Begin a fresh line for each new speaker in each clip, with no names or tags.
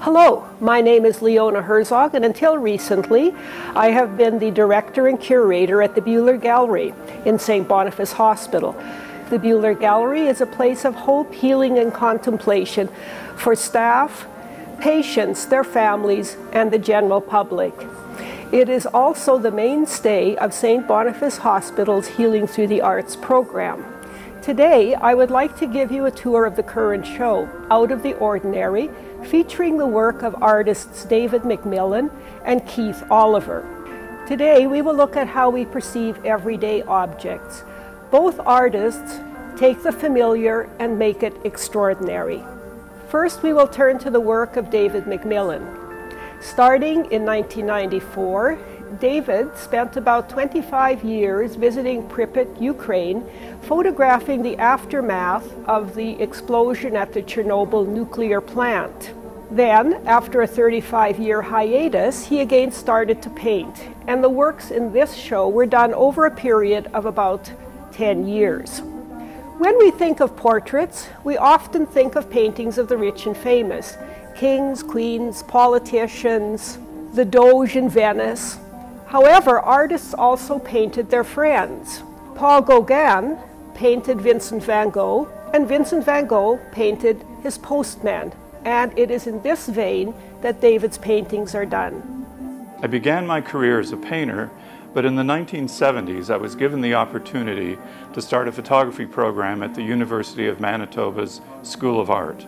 Hello, my name is Leona Herzog, and until recently, I have been the director and curator at the Buhler Gallery in St. Boniface Hospital. The Buhler Gallery is a place of hope, healing, and contemplation for staff, patients, their families, and the general public. It is also the mainstay of St. Boniface Hospital's Healing Through the Arts program. Today, I would like to give you a tour of the current show, Out of the Ordinary, featuring the work of artists David McMillan and Keith Oliver. Today, we will look at how we perceive everyday objects. Both artists take the familiar and make it extraordinary. First, we will turn to the work of David McMillan. Starting in 1994, David spent about 25 years visiting Pripyat, Ukraine, photographing the aftermath of the explosion at the Chernobyl nuclear plant. Then, after a 35 year hiatus, he again started to paint, and the works in this show were done over a period of about 10 years. When we think of portraits, we often think of paintings of the rich and famous kings, queens, politicians, the Doge in Venice, However, artists also painted their friends. Paul Gauguin painted Vincent van Gogh, and Vincent van Gogh painted his postman. And it is in this vein that David's paintings are done.
I began my career as a painter, but in the 1970s I was given the opportunity to start a photography program at the University of Manitoba's School of Art.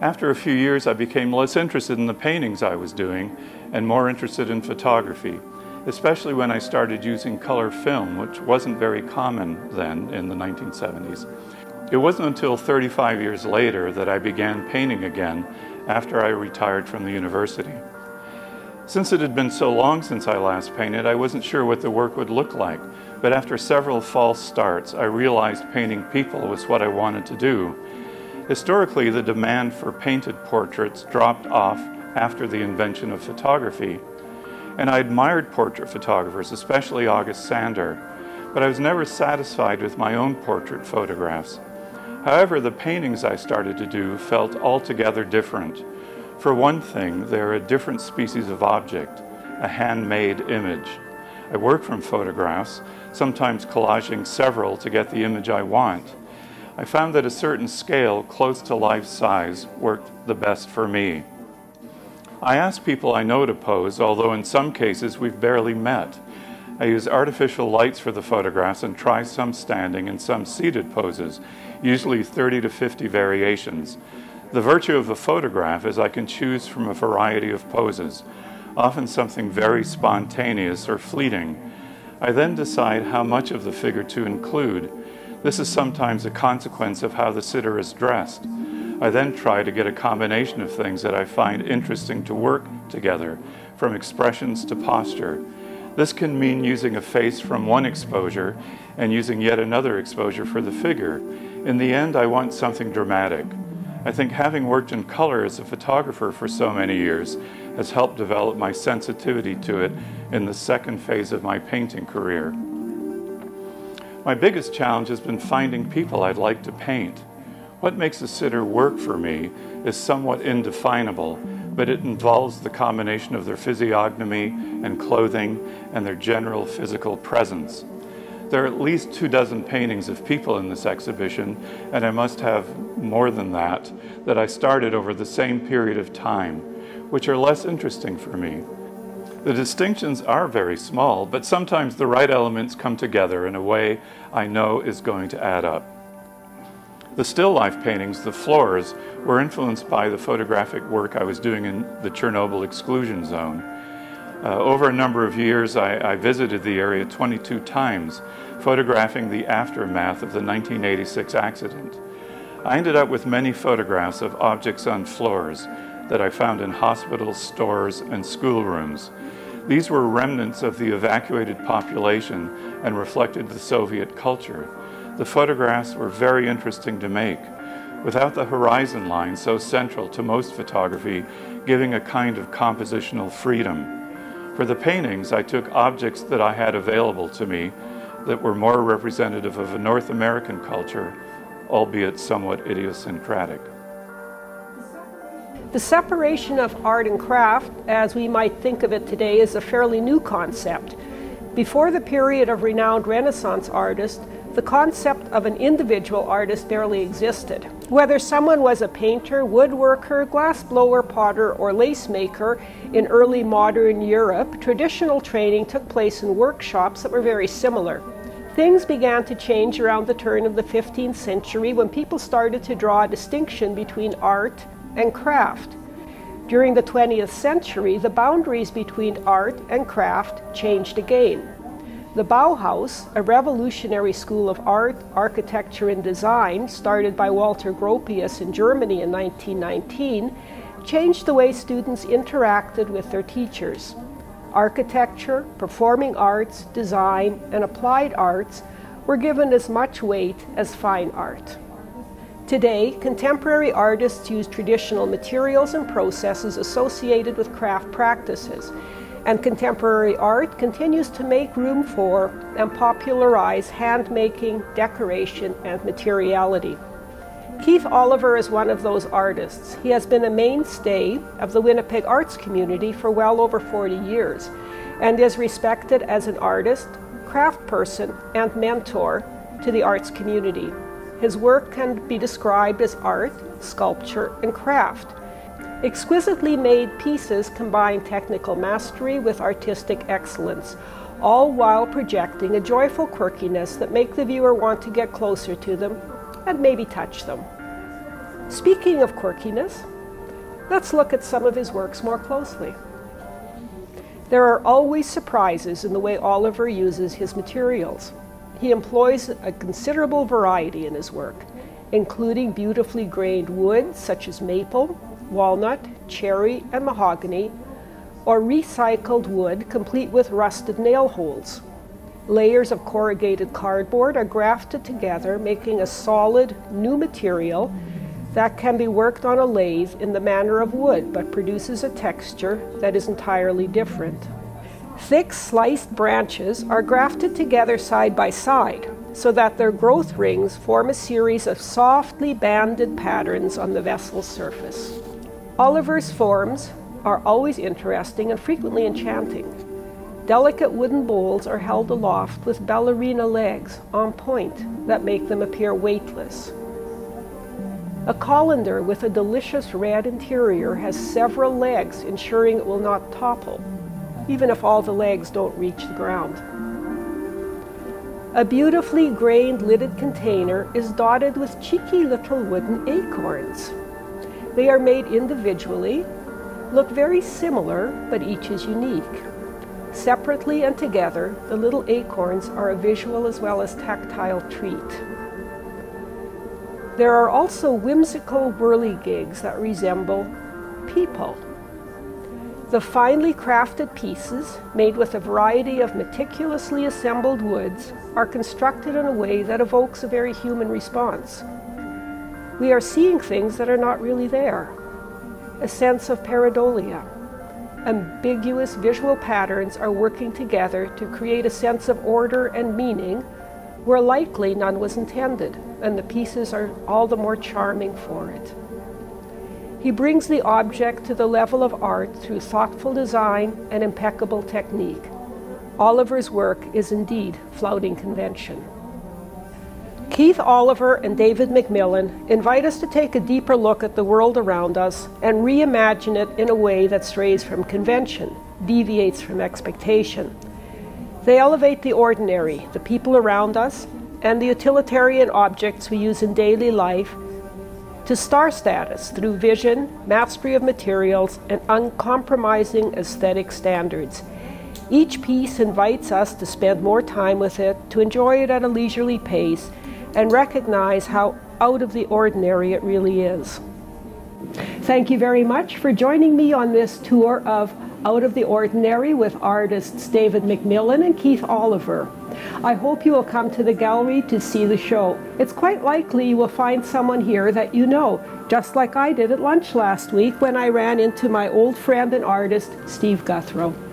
After a few years I became less interested in the paintings I was doing and more interested in photography especially when I started using color film, which wasn't very common then in the 1970s. It wasn't until 35 years later that I began painting again after I retired from the university. Since it had been so long since I last painted, I wasn't sure what the work would look like, but after several false starts, I realized painting people was what I wanted to do. Historically, the demand for painted portraits dropped off after the invention of photography, and I admired portrait photographers, especially August Sander, but I was never satisfied with my own portrait photographs. However, the paintings I started to do felt altogether different. For one thing, they're a different species of object, a handmade image. I work from photographs, sometimes collaging several to get the image I want. I found that a certain scale, close to life size, worked the best for me. I ask people I know to pose, although in some cases we've barely met. I use artificial lights for the photographs and try some standing and some seated poses, usually 30 to 50 variations. The virtue of a photograph is I can choose from a variety of poses, often something very spontaneous or fleeting. I then decide how much of the figure to include. This is sometimes a consequence of how the sitter is dressed. I then try to get a combination of things that I find interesting to work together, from expressions to posture. This can mean using a face from one exposure and using yet another exposure for the figure. In the end, I want something dramatic. I think having worked in color as a photographer for so many years has helped develop my sensitivity to it in the second phase of my painting career. My biggest challenge has been finding people I'd like to paint. What makes a sitter work for me is somewhat indefinable, but it involves the combination of their physiognomy and clothing and their general physical presence. There are at least two dozen paintings of people in this exhibition, and I must have more than that, that I started over the same period of time, which are less interesting for me. The distinctions are very small, but sometimes the right elements come together in a way I know is going to add up. The still life paintings, the floors, were influenced by the photographic work I was doing in the Chernobyl exclusion zone. Uh, over a number of years, I, I, visited the area 22 times, photographing the aftermath of the 1986 accident. I ended up with many photographs of objects on floors that I found in hospitals, stores, and schoolrooms. These were remnants of the evacuated population and reflected the Soviet culture. The photographs were very interesting to make, without the horizon line so central to most photography, giving a kind of compositional freedom. For the paintings, I took objects that I had available to me that were more representative of a North American culture, albeit somewhat idiosyncratic.
The separation of art and craft, as we might think of it today, is a fairly new concept. Before the period of renowned Renaissance artists, the concept of an individual artist barely existed. Whether someone was a painter, woodworker, glassblower, potter, or lace maker in early modern Europe, traditional training took place in workshops that were very similar. Things began to change around the turn of the 15th century when people started to draw a distinction between art and craft. During the 20th century, the boundaries between art and craft changed again. The Bauhaus, a revolutionary school of art, architecture, and design started by Walter Gropius in Germany in 1919, changed the way students interacted with their teachers. Architecture, performing arts, design, and applied arts were given as much weight as fine art. Today, contemporary artists use traditional materials and processes associated with craft practices and contemporary art continues to make room for and popularize handmaking, decoration, and materiality. Keith Oliver is one of those artists. He has been a mainstay of the Winnipeg arts community for well over 40 years and is respected as an artist, craft person, and mentor to the arts community. His work can be described as art, sculpture, and craft. Exquisitely made pieces combine technical mastery with artistic excellence, all while projecting a joyful quirkiness that make the viewer want to get closer to them and maybe touch them. Speaking of quirkiness, let's look at some of his works more closely. There are always surprises in the way Oliver uses his materials. He employs a considerable variety in his work, including beautifully grained wood such as maple, walnut, cherry, and mahogany, or recycled wood complete with rusted nail holes. Layers of corrugated cardboard are grafted together, making a solid new material that can be worked on a lathe in the manner of wood but produces a texture that is entirely different. Thick sliced branches are grafted together side by side so that their growth rings form a series of softly banded patterns on the vessel's surface. Oliver's forms are always interesting and frequently enchanting. Delicate wooden bowls are held aloft with ballerina legs on point that make them appear weightless. A colander with a delicious red interior has several legs, ensuring it will not topple, even if all the legs don't reach the ground. A beautifully grained lidded container is dotted with cheeky little wooden acorns. They are made individually, look very similar, but each is unique. Separately and together, the little acorns are a visual as well as tactile treat. There are also whimsical whirligigs that resemble people. The finely crafted pieces, made with a variety of meticulously assembled woods, are constructed in a way that evokes a very human response we are seeing things that are not really there. A sense of pareidolia. Ambiguous visual patterns are working together to create a sense of order and meaning where likely none was intended, and the pieces are all the more charming for it. He brings the object to the level of art through thoughtful design and impeccable technique. Oliver's work is indeed flouting convention. Keith Oliver and David McMillan invite us to take a deeper look at the world around us and reimagine it in a way that strays from convention, deviates from expectation. They elevate the ordinary, the people around us, and the utilitarian objects we use in daily life to star status through vision, mastery of materials, and uncompromising aesthetic standards. Each piece invites us to spend more time with it, to enjoy it at a leisurely pace, and recognize how out of the ordinary it really is. Thank you very much for joining me on this tour of Out of the Ordinary with artists David McMillan and Keith Oliver. I hope you will come to the gallery to see the show. It's quite likely you will find someone here that you know, just like I did at lunch last week when I ran into my old friend and artist, Steve Guthrow.